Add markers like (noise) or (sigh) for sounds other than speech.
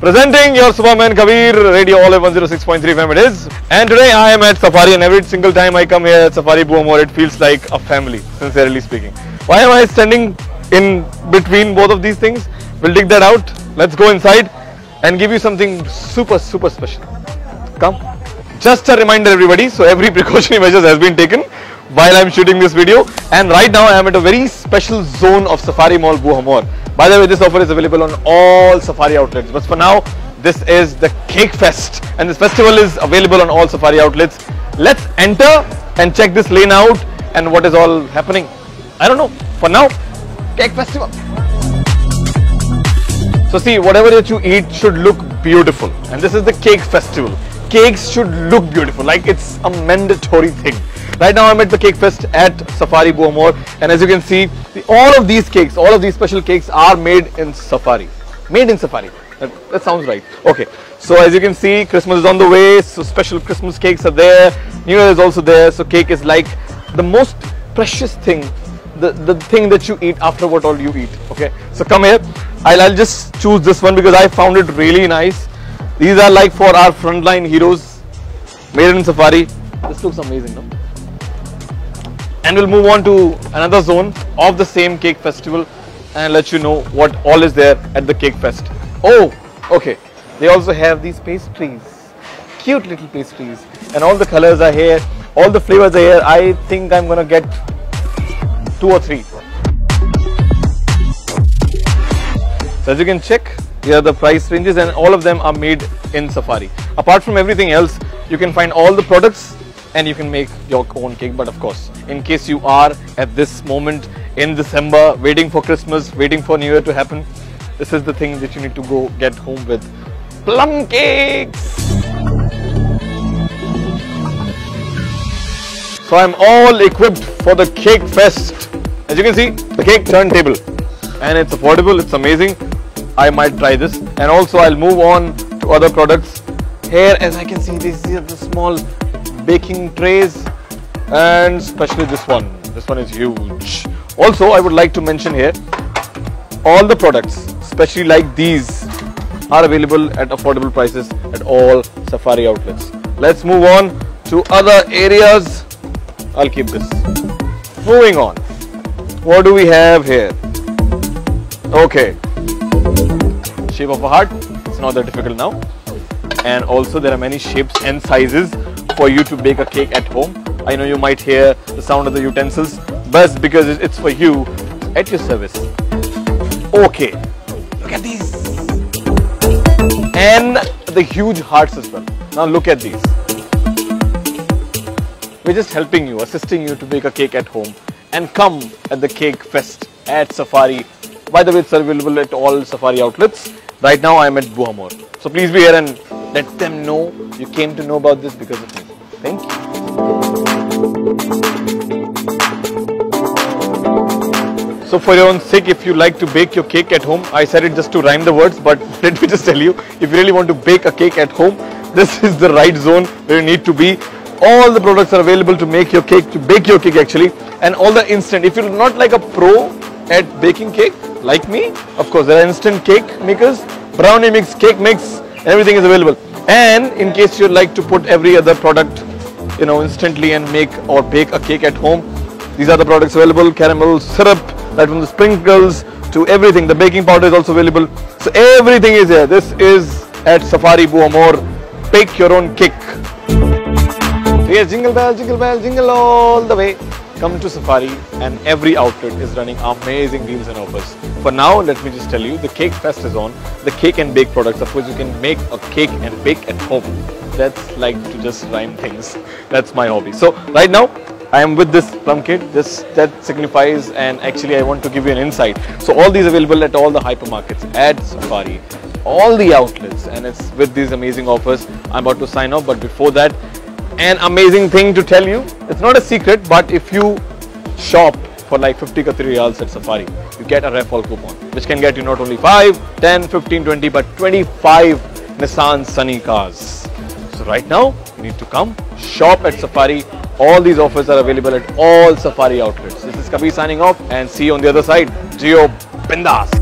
Presenting your Superman Kabir Radio Olive 106.3 FM it is. And today I am at Safari and every single time I come here at Safari Buamore it feels like a family, sincerely speaking. Why am I standing in between both of these things? We'll dig that out. Let's go inside and give you something super, super special. Come. Just a reminder everybody, so every (laughs) precautionary measures has been taken while I'm shooting this video and right now I am at a very special zone of Safari Mall Buhamore. By the way, this offer is available on all Safari outlets but for now this is the Cake Fest and this festival is available on all Safari outlets. Let's enter and check this lane out and what is all happening. I don't know. For now, Cake Festival. So see, whatever that you eat should look beautiful. And this is the cake festival. Cakes should look beautiful, like it's a mandatory thing. Right now I'm at the cake fest at Safari Buamore and as you can see, the, all of these cakes, all of these special cakes are made in Safari. Made in Safari. That, that sounds right. Okay. So as you can see, Christmas is on the way. So special Christmas cakes are there. New Year is also there. So cake is like the most precious thing the, the thing that you eat after what all you eat. Okay, so come here. I'll, I'll just choose this one because I found it really nice. These are like for our frontline heroes, made in Safari. This looks amazing, no? And we'll move on to another zone of the same cake festival and let you know what all is there at the cake fest. Oh, okay. They also have these pastries, cute little pastries, and all the colors are here. All the flavors are here. I think I'm gonna get two or three. So as you can check, here are the price ranges and all of them are made in Safari. Apart from everything else, you can find all the products and you can make your own cake. But of course, in case you are at this moment in December, waiting for Christmas, waiting for New Year to happen, this is the thing that you need to go get home with. Plum cakes! So I'm all equipped for the cake fest. As you can see, the cake turntable. And it's affordable, it's amazing. I might try this. And also I'll move on to other products. Here, as I can see, these are the small baking trays. And especially this one. This one is huge. Also, I would like to mention here, all the products, especially like these, are available at affordable prices at all Safari outlets. Let's move on to other areas. I'll keep this. Moving on. What do we have here? Okay. Shape of a heart. It's not that difficult now. And also there are many shapes and sizes for you to bake a cake at home. I know you might hear the sound of the utensils, but because it's for you at your service. Okay. Look at these. And the huge hearts as well. Now look at these. We're just helping you, assisting you to bake a cake at home and come at the Cake Fest at Safari. By the way, it's available at all Safari outlets. Right now, I'm at Buhamore. So please be here and let them know you came to know about this because of me. Thank you. So for your own sake, if you like to bake your cake at home, I said it just to rhyme the words, but (laughs) let me just tell you, if you really want to bake a cake at home, this is the right zone where you need to be. All the products are available to make your cake, to bake your cake actually, and all the instant. If you're not like a pro at baking cake, like me, of course, there are instant cake makers, brownie mix, cake mix, everything is available. And in case you like to put every other product, you know, instantly and make or bake a cake at home, these are the products available, caramel syrup, right from the sprinkles to everything. The baking powder is also available. So everything is here. This is at Safari Buamore. Bake your own cake. So yes, jingle bell, jingle bell, jingle all the way. Come to Safari and every outlet is running amazing deals and offers. For now, let me just tell you, the Cake Fest is on. The cake and bake products, of course, you can make a cake and bake at home. That's like to just rhyme things. That's my hobby. So right now, I am with this plum kit. This that signifies, and actually, I want to give you an insight. So all these available at all the hypermarkets, at Safari, all the outlets, and it's with these amazing offers. I'm about to sign off, but before that, an amazing thing to tell you. It's not a secret, but if you shop for like 50 Qatari riyals at Safari, you get a raffle coupon, which can get you not only 5, 10, 15, 20, but 25 Nissan Sunny cars. So right now, you need to come shop at Safari. All these offers are available at all Safari outlets. This is Kabir signing off and see you on the other side. Geo Bindas.